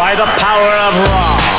by the power of Raw.